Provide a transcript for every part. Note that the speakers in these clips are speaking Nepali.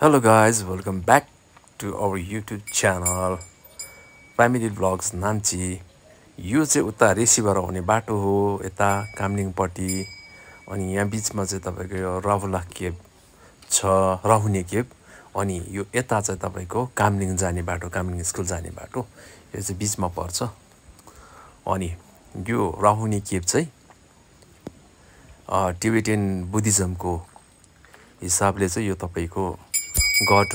Hello guys, welcome back to our YouTube channel family vlogs Namchi यो चाहिँ उता रेसीबाट आउने बाटो हो यता कामलिङपट्टि अनि यहाँ बिचमा चाहिँ तपाईँको यो रवला केब छ रहुने केब अनि यो यता चाहिँ तपाईँको कामलिङ जाने बाटो कामलिङ स्कुल जाने बाटो यो चाहिँ बिचमा पर्छ। अनि यो रहुने केब चाहिँ टिबेटियन बुद्धिज्मको हिसाबले चाहिँ यो तपाईँको गड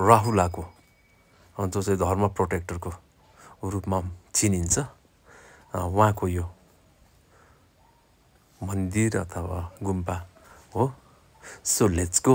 राहुलाको जो चाहिँ धर्म प्रोटेक्टरको रूपमा चिनिन्छ उहाँको यो मन्दिर अथवा गुम्बा हो so let's go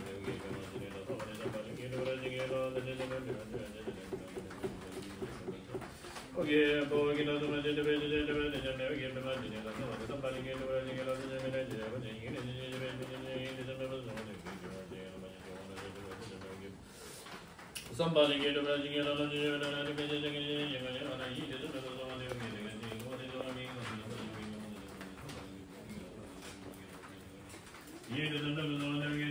somebody get a ready get on the you and I get it again you know and I eat it with the one you get what is on me you know you know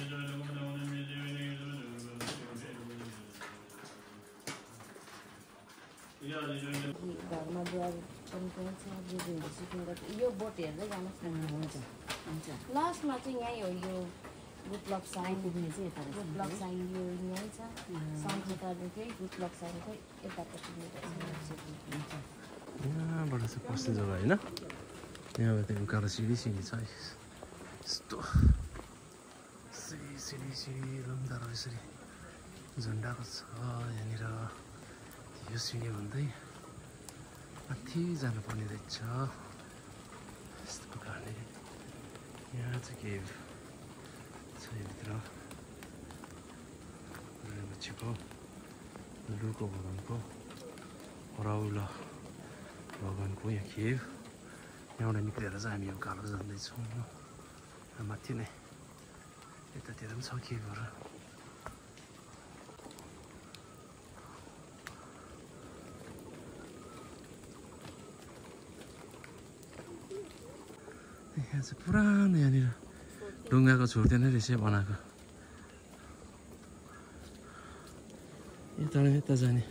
घरमा द्वार पनि पाउँछ बुझ्नु सिक्नु यो बोट हेर्दै जानुहोस् न हुन्छ हुन्छ लास्टमा चाहिँ यहीँ हो यो गुडलक साइन चाहिँ यता गुडलक साइन यो यहीँ छ। सङ्केतदेखि गुडलक साइनकै यतापट्टि हुन्छ यहाँबाट चाहिँ पस्ने जग्गा होइन। यहाँबाट चाहिँ उकालो सिँढी सिँढी छ। यस्तो। यसरी झन्डाको छ यहाँनिर। यो सिँढी भन्दै माथि जानुपर्ने रहेछ यस्तो प्रकारले यहाँ चाहिँ के छ योभित्र पछिको लुको भगवान्को रौला भगवान्को यहाँ खेब यहाँबाट निक्लेर चाहिँ हामी उकालो जाँदैछौँ यहाँ माथि नै यतातिर पनि छ खेबहरू यहाँ चाहिँ पुरानो यहाँनिर ढुङ्गाको छोड्दै नै रहेछ बनाएको यता यता जाने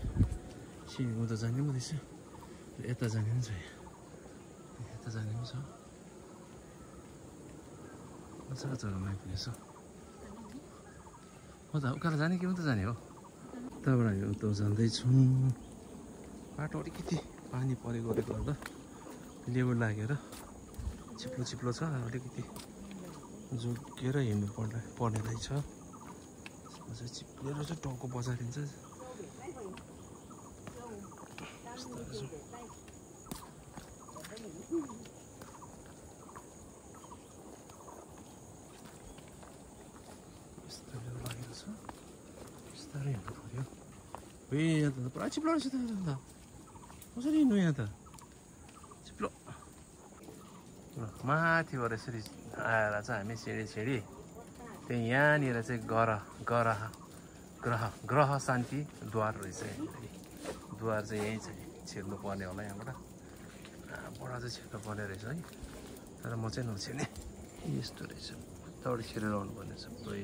सिँढी उँधो जाने पनि रहेछ यता जाने पनि छ यता जाने पनि छ मजाको जग्गामा आइपुगेछ म त उकालो जाने कि उता जाने हो त्यहाँबाट हामी उता जाँदैछौँ बाटो अलिकति पानी परेकोले गर्दा लेबु लागेर चिप्लो चिप्लो छ अलिकति झुकेर हिँड्नु पर्ने पर्ने रहेछ। चिप्लेर चाहिँ टाउको बजारिन्छ। ए पुरा चिप्लो रहेछ त। कसरी हिँड्नु यहाँ त? चिप्लो। माथिबाट यसरी आएर चाहिँ हामी सिँढी सिँढी? त्यहाँ यहाँनिर चाहिँ ग्रह ग्रह ग्रह ग्रह शान्ति द्वार रहेछ द्वार चाहिँ यहीँ चाहिँ छिर्नु पर्ने होला यहाँबाट। बडा चाहिँ छिर्नु पर्ने रहेछ है। तर म चाहिँ नछिर्ने। यस्तो रहेछ। उताबाट छिरेर आउनुपर्ने सबै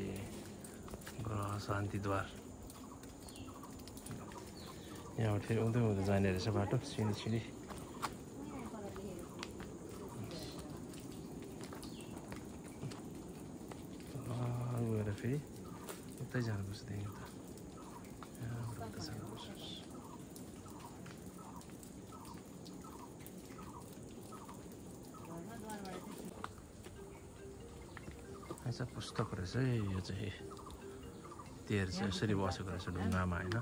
ग्रह शान्तिद्वार यहाँबाट फेरि उँधै उँधै जाने रहेछ बाटो सिँढी सिँढी। गएर फेरि उतै जानुपर्छ त्यहाँदेखि उता उता चाहिँ पुस्तक रहेछ है यो चाहिँ। तेर चाहिँ यसरी बसेको रहेछ ढुङ्गामा होइन?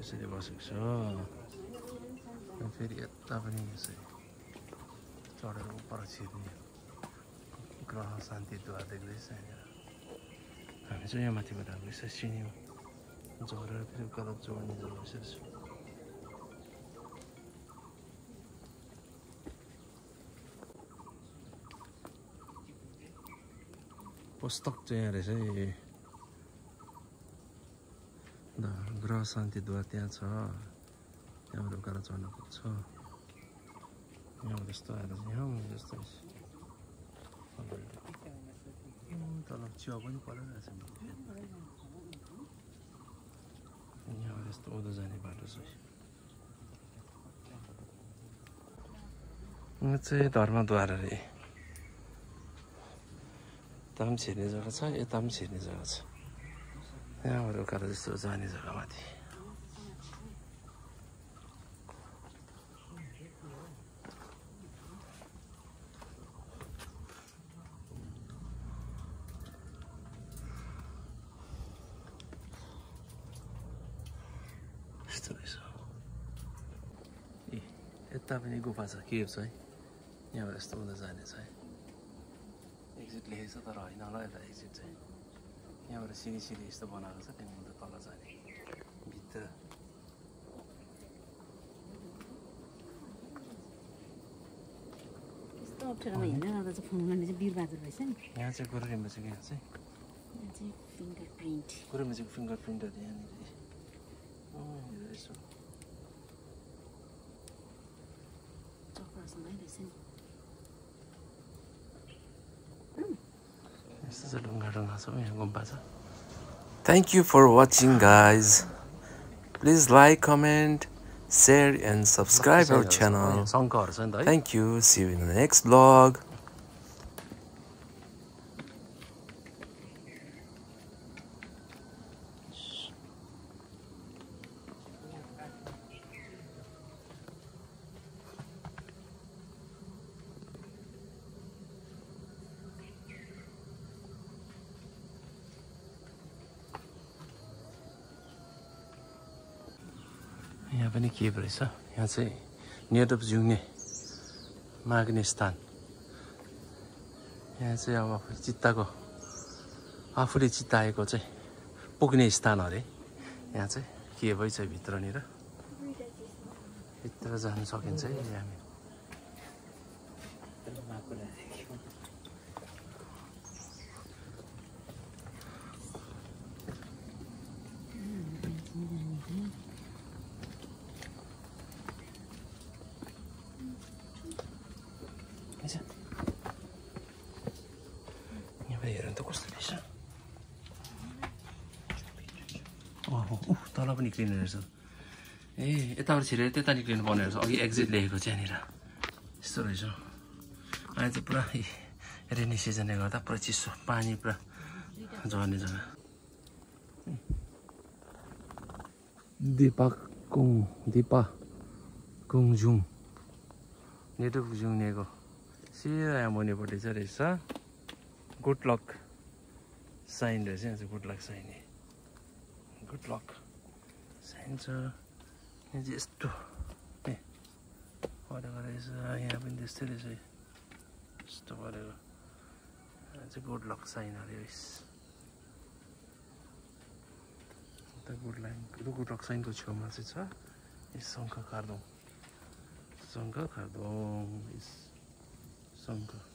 यसरी बसेको छ। फेरि यता पनि यसरी चढेर उपर छिर्ने। ग्रह शान्तिद्वार देख्दैछ यहाँनिर हामी चाहिँ यहाँ माथिबाट अब यसरी सिँढीमा झरेर फेरि गलत जोड्ने जग्गा यसरी छ पुस्तक चाहिँ यहाँ रहेछ द ग्रह शान्तिद्वार त्यहाँ छ त्यहाँबाट उकालो चढ्नु पुग्छ यहाँ जस्तो आएर यहाँ जस्तो रहेछ च्याउ पनि परिरहेछ यहाँबाट यस्तो उँधो जाने बाटो छ यो चाहिँ धर्मद्वार अरे पनि छिर्ने जग्गा छ यता पनि छिर्ने जग्गा छ यहाँबाट उकालो जस्तो जाने जग्गा माथि यस्तो रहेछ ए यता पनि गुफा छ के छ है यहाँबाट यस्तो हुँदा जाने छ है एक्जिट लेखेको छ तर होइन होला यता एक्जिट चाहिँ यहाँबाट सिँढी सिँढी यस्तो बनाएको छ त्यहाँदेखि उता तल जाने भित्र यस्तो अप्ठ्यारोमा हिँड्न चाहिँ फोन गर्ने चाहिँ बिरबहादुर रहेछ नि यहाँ चाहिँ गुरुरिम्बा चाहिँ यहाँ चाहिँ फिङ्गर प्रिन्ट गुरुरिम्बा चाहिँ फिङ्गर प्रिन्टहरू यहाँनिर यसो Thank you for watching guys. Please like, comment, share and subscribe our channel. Thank you. See you in the next vlog. यहाँ पनि के रहेछ यहाँ चाहिँ नेटअप जुङ्ने माग्ने स्थान यहाँ चाहिँ अब आफूले चित्ताको आफूले चित्ताएको चाहिँ पुग्ने स्थान अरे। यहाँ चाहिँ के भइछ भित्रनिर? भित्र जानु सकिन्छ है हामी रहेछ यहाँ हेर त कस्तो रहेछ उफ तल पनि निक्लिने रहेछ। ए यताबाट छिरेर त्यता निक्लिनु पर्ने रहेछ। अघि एक्जिट लेखेको चाहिँ यहाँनिर। यस्तो रहेछ। अहिले चाहिँ पुरा रेनी सिजनले गर्दा पुरा चिसो पानी पुरा झर्ने जग्गा। दिपा कुङ दिपा कुङजुङ नेटुप जुङ्नेको सिधा यहाँ मुनिपट्टि चाहिँ रहेछ। गुड लक साइन रहेछ यहाँ चाहिँ good luck sign good luck sign छ यहाँ चाहिँ यस्तो ए परेको रहेछ यहाँ पनि त्यस्तै रहेछ यस्तो परेको चाहिँ गुड लक साइन अरे उता गुड लाइन गुड लक साइनको छेउमा चाहिँ छ यस शङ्ख खार्दोङ शङ्ख खार्दोङ यस शङ्ख